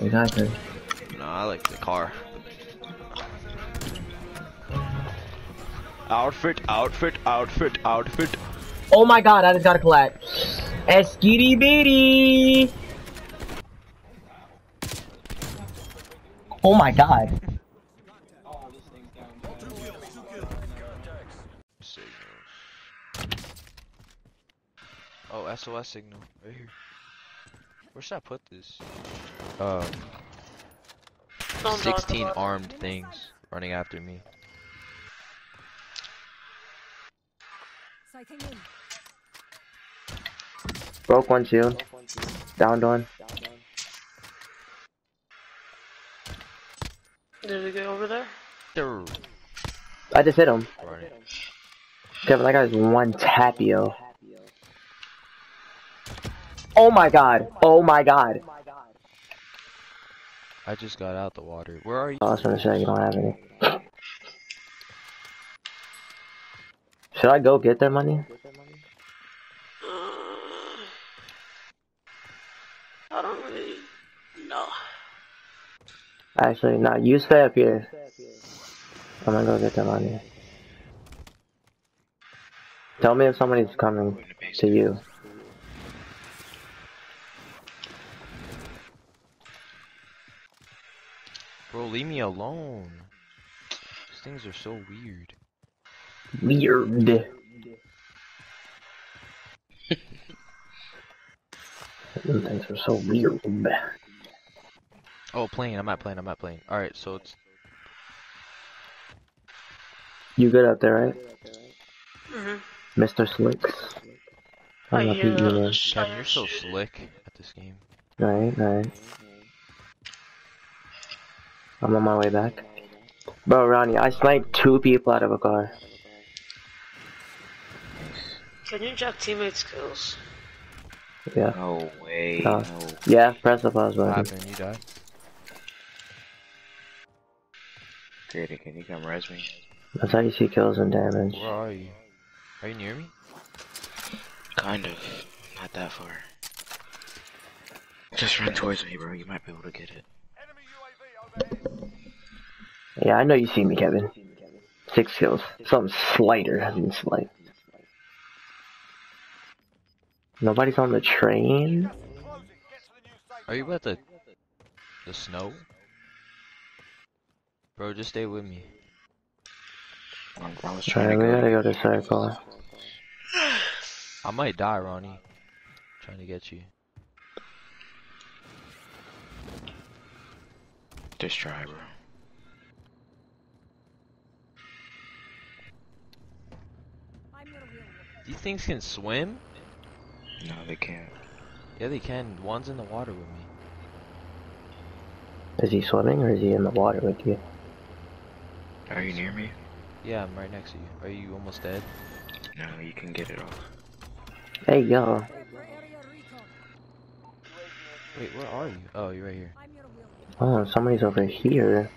Exactly. No, I like the car. Outfit, outfit, outfit, outfit. Oh my god, I just got a collat. Eskitty bitty! Oh my god. Oh, SOS signal right here. Where should I put this? Uh, 16 armed things running after me. Broke one shield. Downed one. Did we go over there? They're I just hit him. running. Kevin, that guy's one tapio. Oh my god. Oh my god. I just got out the water. Where are you? I was gonna say you don't have any. Should I go get their money? I don't really know. Actually, no, you stay up here. I'm gonna go get their money. Tell me if somebody's coming to you. Bro, leave me alone. These things are so weird. Weird. Them things are so weird. Oh, plane. I'm not playing. I'm not playing. All right, so it's You good out there, right? Mm-hmm. Mr. Slicks. Oh, I don't know if you yeah. you Kevin, you're so slick at this game. Right, right. I'm on my way back. Bro, Ronnie, I sniped two people out of a car. Can you check teammates' kills? Yeah. No way. No. No. Yeah, press the pause What button. happened? You died? Grady, can you come res me? That's how you see kills and damage. Where are you? Are you near me? Kind of. Not that far. Just run towards me, bro. You might be able to get it. Yeah, I know you see me, Kevin. Six kills. Something slighter than slight. Nobody's on the train? Are you at the the snow? Bro, just stay with me. I'm- I was trying Alright, to we go. gotta go to circle. I might die, Ronnie. Trying to get you. Just try, bro. I'm your wheel. These things can swim? No, they can't. Yeah, they can. One's in the water with me. Is he swimming or is he in the water with you? Are you near me? Yeah, I'm right next to you. Are you almost dead? No, you can get it off. Hey, yo. Prepare. Wait, where are you? Oh, you're right here. I'm your wheel. Oh, somebody's over here.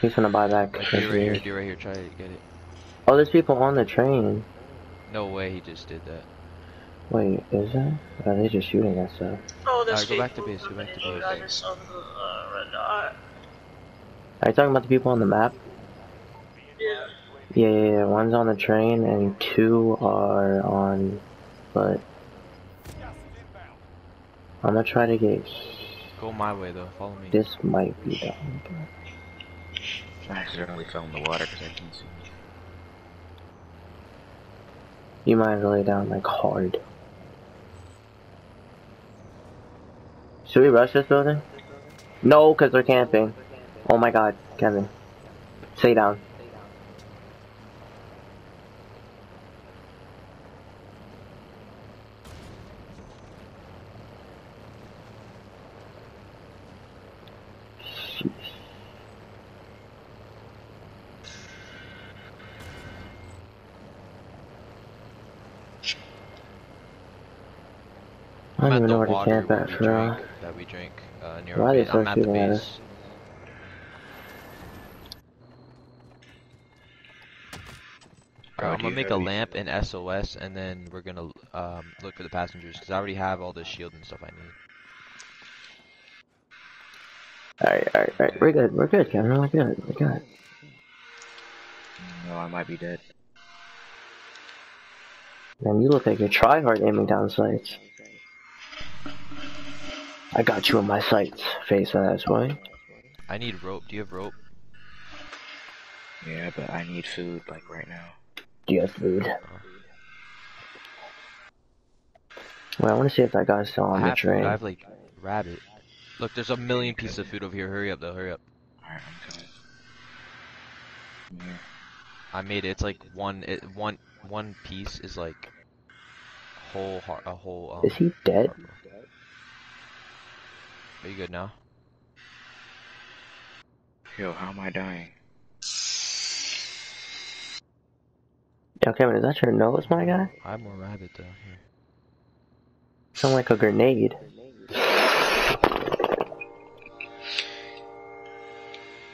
He's gonna buy back. Right, right here. gear. You're right here. Try to get it. Oh, there's people on the train. No way he just did that. Wait, is there? Or are they just shooting us stuff? Oh, there's Alright, go back to people base, go back to base. I just saw the uh, red dot. Are you talking about the people on the map? Yeah. Yeah, yeah, yeah. One's on the train and two are on foot. I'm gonna try to get. Go my way though. Follow me. This might be the done. I accidentally fell in the water because I didn't see you. You might lay down like hard. Should we rush this building? No, because they're camping. Oh my god, Kevin. Stay down. I don't at even know where to camp where at we for real. that we drink uh, near Why our are they base. I'm at the base. us? Alright, Oh, I'm gonna make a lamp and SOS, and then we're gonna um, look for the passengers because I already have all the shield and stuff I need. Alright, alright, alright. We're good. We're good, Kevin. We're good. We're good. No, I might be dead. Man, you look like you're try hard aiming down sights. I got you in my sights, face ass boy. I need rope. Do you have rope? Yeah, but I need food like right now. Do you have food? Well, I want to see if that guy's still I on the have food. train. I have like rabbit. Look, there's a million pieces of food over here. Hurry up, though. Hurry up. Alright, I'm coming. Come here. I made it. It's like one. It, one. One piece is like whole heart. A whole. Um, Is he dead? heart, bro. Are you good now? Yo, how am I dying? Yo, Kevin, is that your nose, my guy? I have more rabbit though. Here. Sound like a grenade.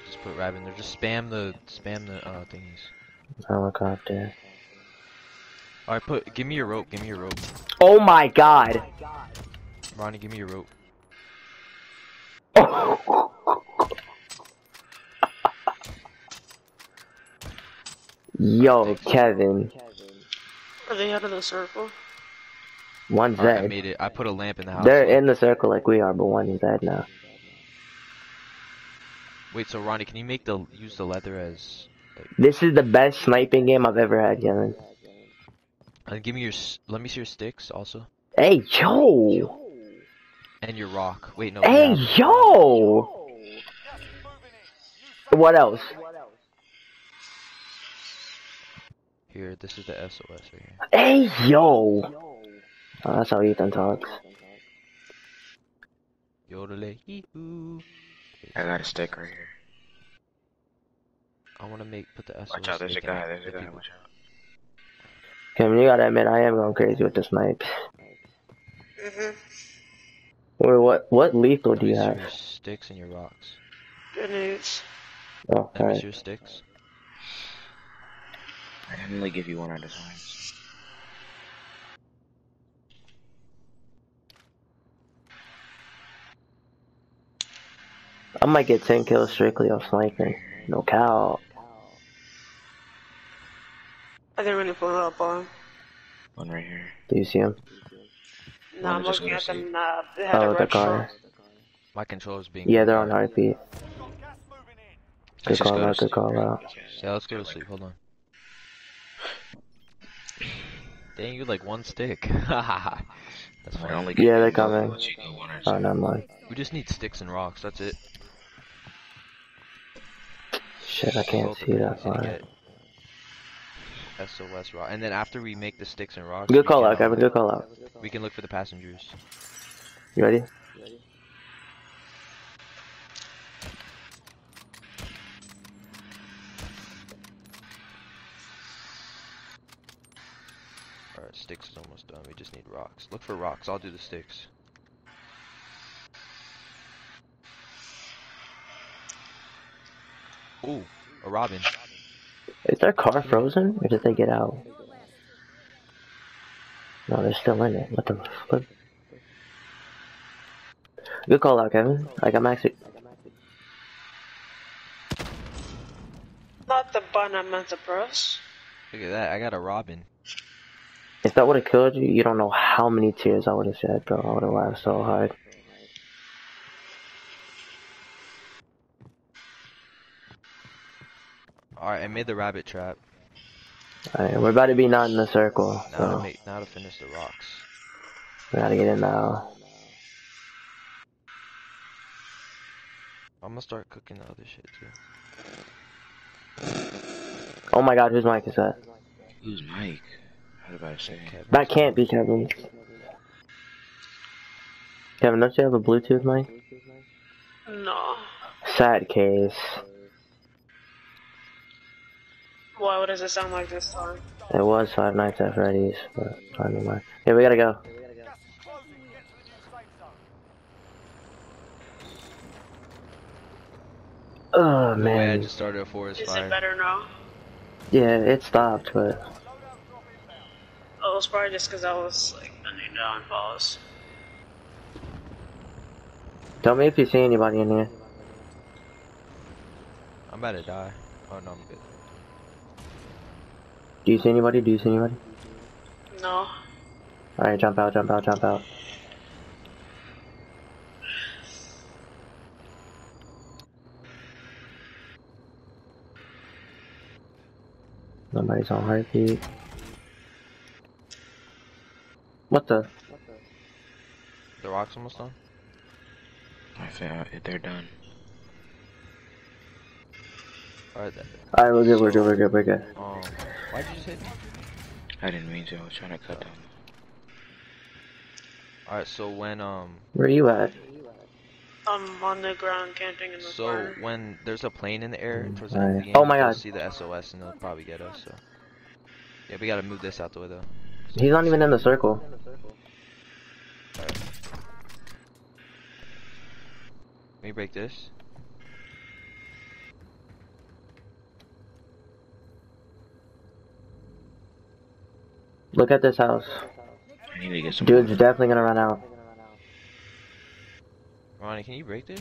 Just put rabbit in there. Just spam the spam the uh, thingies. Helicopter. All right, put. Give me your rope. Give me your rope. Oh my god! Ronnie, give me your rope. Yo, Kevin. Are they out of the circle? One's Alright, I made it. I put a lamp in the house. They're in the circle like we are, but one is dead now. Wait, so Ronnie, can you make the use the leather as? This is the best sniping game I've ever had, Kevin. And give me your. Let me see your sticks also, Hey, yo! and your rock. Wait, no. Hey, you have- yo! What else? Here, this is the SOS right here. Hey, yo! Oh, that's how Ethan talks. Yodele hee hoo. I got a stick right here. I want to make put the SOS. Watch out, there's a guy, there's a guy, people- watch out. Kevin, you gotta admit, I am going crazy with the snipes. Mm-hmm. Wait, what, what lethal do you have? your sticks and your rocks. Grenades. Oh, Let me alright. your sticks. I can only give you one at a time. I might get 10 kills strictly off sniping. No cow. I didn't really pull up on. One right here. Do you see him? No, I'm just looking go at to them sleep? now. They had Oh, a the red car. truck. My controller's being. Yeah, they're on heartbeat. Good call out, good call out. Yeah, let's go to sleep. Hold on. Dang, you like one stick. That's my fine. only Yeah, they're you coming. let you go one or Oh, two. never mind. We just need sticks and rocks. That's it. Shit, I can't Both see that easy to far. SOS rock. And then after we make the sticks and rocks, Good call can, out, Kevin, um, good call out. We can look for the passengers. You ready? Alright, sticks is almost done. We just need rocks. Look for rocks. I'll do the sticks. Ooh, a robin. Is their car frozen, or did they get out? No, they're still in it. What the flip? Good call out, Kevin. I got Maxi. Not the bun I meant to press. Look at that. I got a robin. If that would have killed you, you don't know how many tears I would have shed, bro. I would have laughed so hard. Alright, I made the rabbit trap. Alright, we're about to be not in the circle, Now to make now to finish the rocks. we gotta get in now. I'm gonna start cooking the other shit too. Oh my god, whose mic is that? Who's Mike? What about to say? Kevin. That can't be Kevin. Kevin, don't you have a Bluetooth mic? No. Sad case. Why does it sound like this time? It was Five Nights at Freddy's, but I don't know. Hey, we gotta go. Oh No way, I man. just started a forest Is fire. it better now? Yeah, it stopped, but Oh, it was probably just because I was like I bending down pause. Tell me if you see anybody in here. I'm about to die. Oh no, I'm good. Do you see anybody? Do you see anybody? No. Alright, jump out, jump out, jump out. Nobody's on heartbeat. What the? The rock's almost done. I think uh, they're done. Alright then. Alright, we're good, we're good, we're good, we're good. Um, why'd you just hit me? I didn't mean to. I was trying to cut down. Alright, so when um, Where are you at? I'm on the ground camping in the so corner. when there's a plane in the air towards the end of the game, Oh my you'll God. see the SOS and they'll probably get us. So yeah, we gotta move this out the way though. He's not even in the circle. Alright. Let me break this. Look at this house. I need to get some. Dude's definitely gonna run out. Ronnie, can you break this?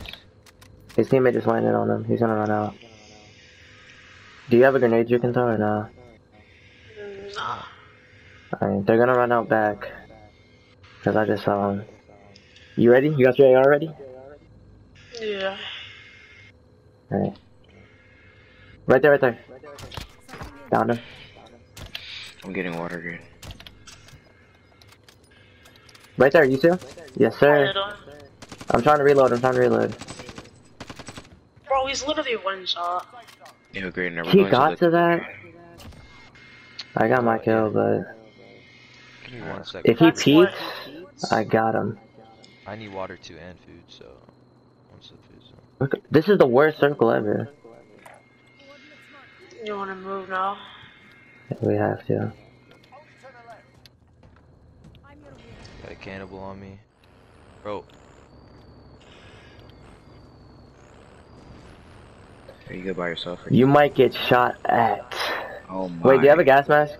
His teammate just landed on him. He's gonna run out. Do you have a grenade you can throw or no? Nah. Alright, they're gonna run out back. Cause I just saw him. You ready? You got your AR ready? Yeah. Alright. Right there, right there. Down him. I'm getting water, dude. Right there, you see him? Yes, sir. I'm trying to reload, I'm trying to reload. Bro, he's literally one shot. Yeah, great. Never He got the- to that? I got my kill, but Give me one second. if he That's peeks, I got him. I need water too and food, so once the food's done. Look, this is the worst circle ever. You wanna move now? We have to. I'm your wheel. Got a cannibal on me, bro. Are you good by yourself? Or You might get shot at. Oh my. Wait, do you have a gas mask?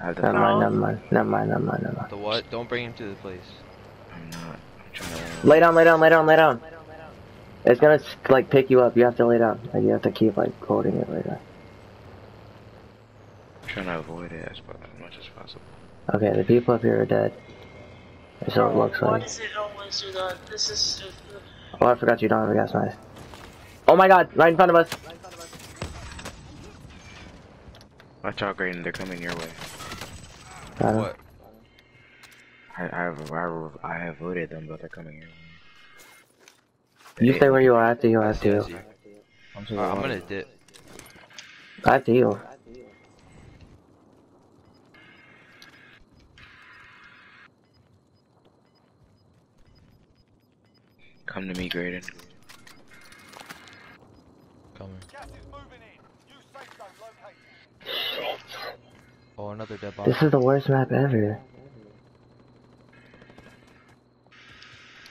I have the Never No. mind, never mind, never mind, never mind, never mind. The what? Don't bring him to the place. I'm not. I'm trying to. Lay down, lay down, lay down, lay down. It's gonna like pick you up. You have to lay down. Like you have to keep like holding it like that. I'm trying to avoid it as, as much as possible. Okay, the people up here are dead. That's So it oh, looks Why like. does it always do that? This is stupid. Oh, I forgot you don't have a gas mask. Oh my God! Right in front of us. Watch out, Graydon. They're coming your way. Got him. What? I I have I, I avoided them, but they're coming your way. You stay where you are. I have to heal. I I have to I heal. see. I'm, to the oh, Alright, I'm gonna dip. I have to heal. Come to me, Graydon. Coming. Oh, another dead body. This is the worst map ever.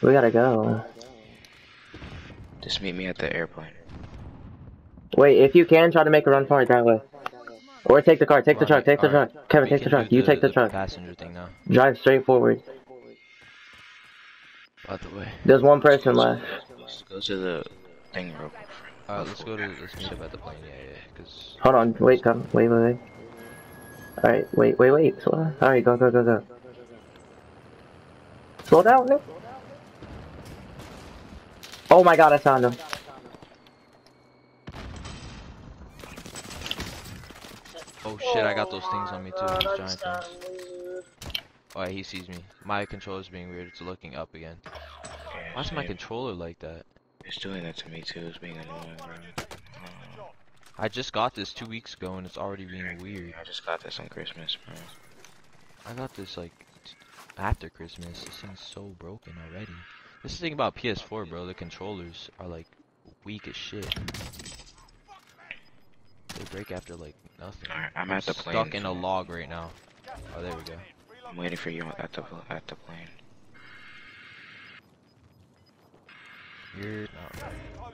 We gotta go. Just meet me at the airplane. Wait, if you can, try to make a run for it that way. Or take the car. Take the truck. Take the alright. truck. Kevin, We take the truck. do You take the truck. Passenger thing now. Drive straight forward. By the way. There's one person left. Let's go to the thing real quick. Alright, let's go to let's meet at the plane. Yeah, yeah. Cause Hold on. Wait, come. Wait, wait, wait. Alright, wait, wait, wait. Slow down. Alright, go, go, go, go. Slow down, Nick. Oh my god, I found him. oh shit, I got those things on me too. Oh, Those giant things. kinda weird. Oh, he sees me. My controller's being weird. It's looking up again. Why's my controller like that? It's doing that to me too. It's being annoying, bro. I just got this two weeks ago and it's already being weird. I just got this on Christmas, bro. I got this like t- after Christmas. This thing's so broken already. This is the thing about PS4, bro. The controllers are like weak as shit. They break after like nothing. Alright, I'm at the plane. stuck in a log right now. Oh, there we go. I'm waiting for you at the at the plane. You're not right.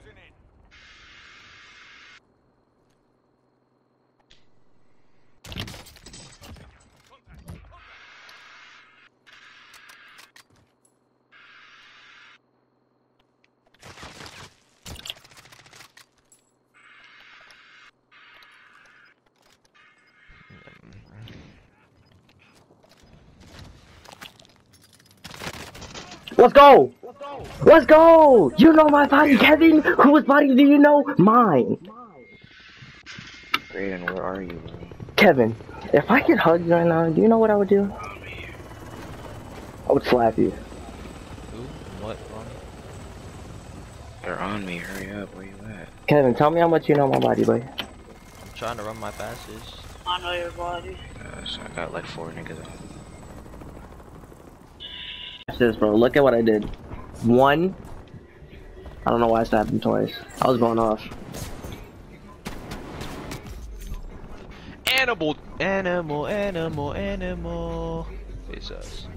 Let's go! Let's go! You know my body, Kevin! Whose body do you know? Mine! Brayden, where are you, bro? Kevin, if I could hug you right now, do you know what I would do? I would slap you. Who? What, They're on me. Hurry up. Where you at? Kevin, tell me how much you know my body, boy. I'm trying to run my passes. I know your body. Uh, so I got like four niggas on. Watch this, bro. Look at what I did. One. I don't know why I stabbed him twice. I was going off. Animal, animal, animal, animal. Face us.